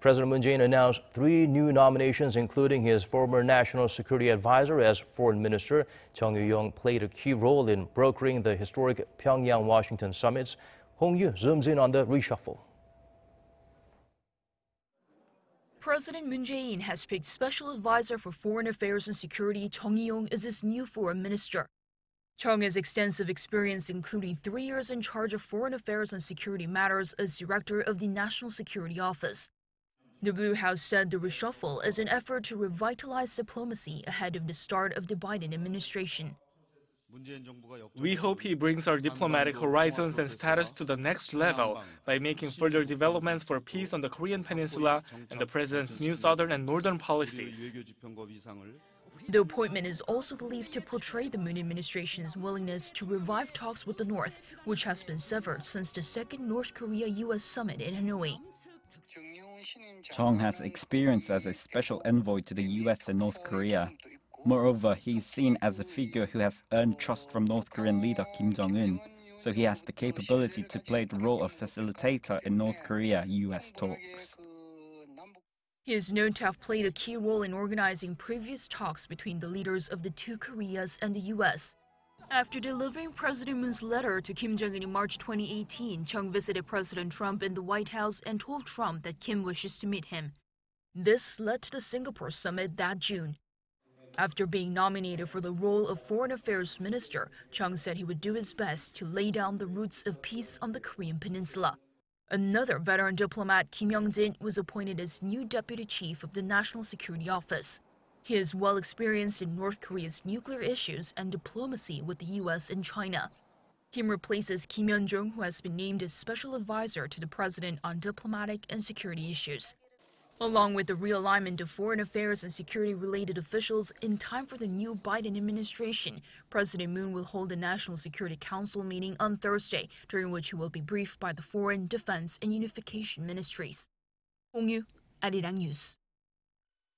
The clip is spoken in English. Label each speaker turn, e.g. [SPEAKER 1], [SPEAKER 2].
[SPEAKER 1] President Moon Jae-in announced three new nominations, including his former national security advisor as foreign minister. Chung Eui-yong played a key role in brokering the historic Pyongyang-Washington summits. Hong Yoo zooms in on the reshuffle.
[SPEAKER 2] President Moon Jae-in has picked Special Advisor for Foreign Affairs and Security Chung Eui-yong as his new foreign minister. Chung has extensive experience, including three years in charge of foreign affairs and security matters as director of the National Security Office. The Blue House said the reshuffle is an effort to revitalize diplomacy ahead of the start of the Biden administration.
[SPEAKER 3] We hope he brings our diplomatic horizons and status to the next level by making further developments for peace on the Korean Peninsula and the president's new southern and northern policies.
[SPEAKER 2] The appointment is also believed to portray the Moon administration's willingness to revive talks with the North, which has been severed since the second North Korea US summit in Hanoi.
[SPEAKER 4] Chung has experience as a special envoy to the US and North Korea. Moreover, he is seen as a figure who has earned trust from North Korean leader Kim Jong un, so he has the capability to play the role of facilitator in North Korea US talks.
[SPEAKER 2] He is known to have played a key role in organizing previous talks between the leaders of the two Koreas and the U.S. After delivering President Moon's letter to Kim Jong un in March 2018, Chung visited President Trump in the White House and told Trump that Kim wishes to meet him. This led to the Singapore summit that June. After being nominated for the role of Foreign Affairs Minister, Chung said he would do his best to lay down the roots of peace on the Korean Peninsula. Another veteran diplomat, Kim Hyung-jin, was appointed as new deputy chief of the National Security Office. He is well experienced in North Korea's nuclear issues and diplomacy with the U.S. and China. Kim replaces Kim Hyun-chong, who has been named as special advisor to the president on diplomatic and security issues along with the realignment of foreign affairs and security related officials in time for the new Biden administration. President Moon will hold a National Security Council meeting on Thursday, during which he will be briefed by the Foreign, Defense, and Unification Ministries. Hong Yoo, Arirang News.